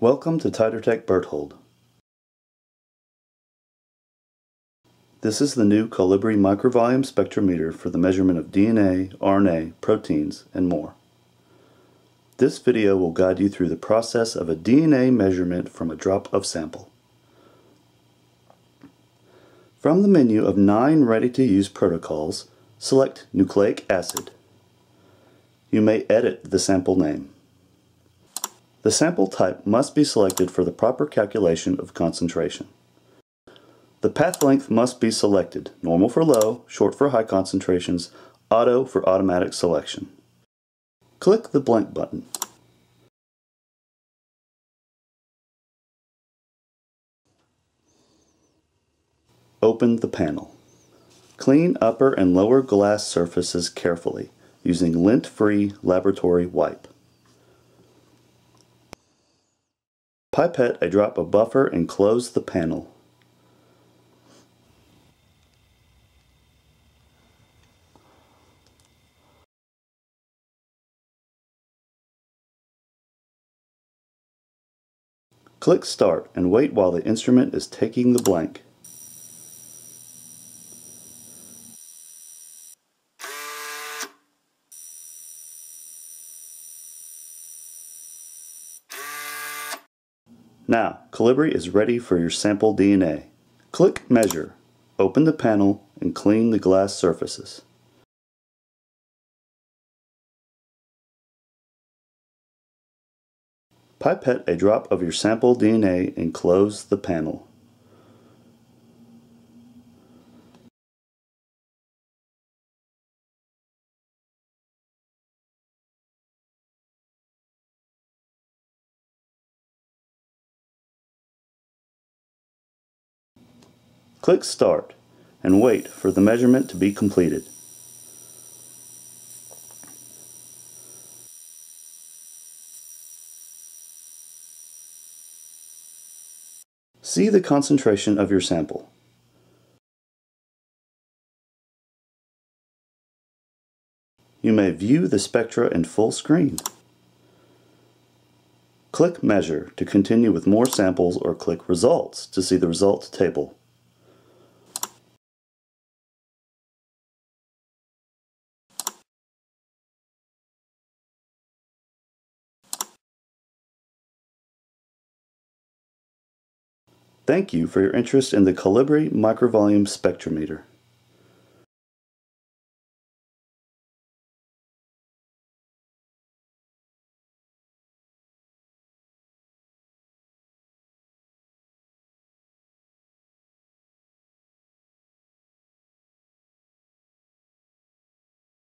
Welcome to Titertek Berthold. This is the new Colibri microvolume spectrometer for the measurement of DNA, RNA, proteins, and more. This video will guide you through the process of a DNA measurement from a drop of sample. From the menu of nine ready-to-use protocols, select Nucleic Acid. You may edit the sample name. The sample type must be selected for the proper calculation of concentration. The path length must be selected, normal for low, short for high concentrations, auto for automatic selection. Click the blank button. Open the panel. Clean upper and lower glass surfaces carefully using lint-free laboratory wipe. Pipette a drop of buffer and close the panel. Click Start and wait while the instrument is taking the blank. Now, Colibri is ready for your sample DNA. Click Measure, open the panel, and clean the glass surfaces. Pipette a drop of your sample DNA and close the panel. Click Start and wait for the measurement to be completed. See the concentration of your sample. You may view the spectra in full screen. Click Measure to continue with more samples or click Results to see the results table. Thank you for your interest in the Colibri Microvolume Spectrometer.